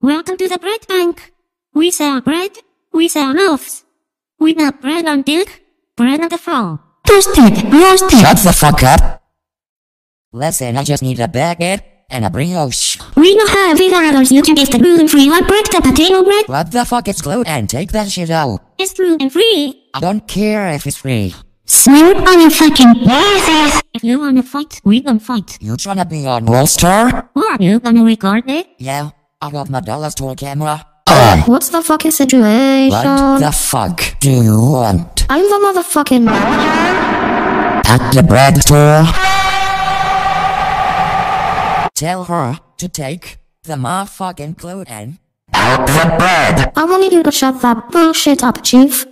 Welcome to the bread bank. We sell bread. We sell loaves. We melt bread on dick, bread on the floor. Toasted, roasted. Shut the fuck up! Listen, I just need a baguette and a brioche. We don't have either of those. You can get the gluten-free white bread, the potato bread. What the fuck is gluten? And take that shit out. It's gluten-free. I don't care if it's free. It on your fucking yes. If you wanna fight, we gon' fight. You tryna be on WorldStar? Or are you gonna record it? Yeah, I got my dollar store camera. Uh, What's the fucking situation? what the fuck do you want? I'm the motherfucking manager. At the bread store? Tell her to take the motherfucking gluten out the bread. I want you to shut that bullshit up, Chief.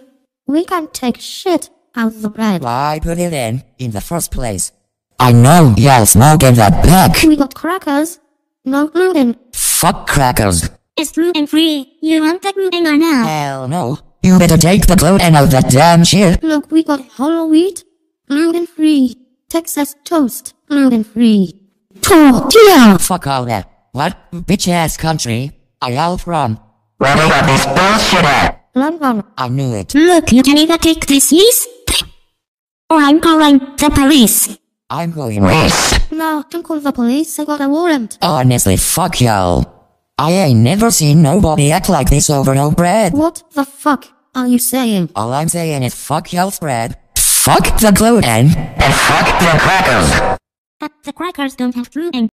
We can't take shit out of the bread. Why put it in in the first place? I know you're smoking that back. We got crackers. No gluten. Fuck crackers. It's gluten-free. You want the gluten or not? Hell no. You better take the gluten out of that damn shit. Look, we got whole wheat. Gluten free. Texas toast. Gluten free. Tortilla. Fuck all that. What bitch ass country are y'all from? Where they got this bullshit at? London. I knew it. Look, you can either take this yeast, or I'm calling the police. I'm going west. No, don't call the police. I got a warrant. Honestly, fuck y'all. I ain't never seen nobody act like this over no bread. What the fuck are you saying? All I'm saying is fuck y'all's bread. Fuck the gluten. And fuck the crackers. But the crackers don't have gluten.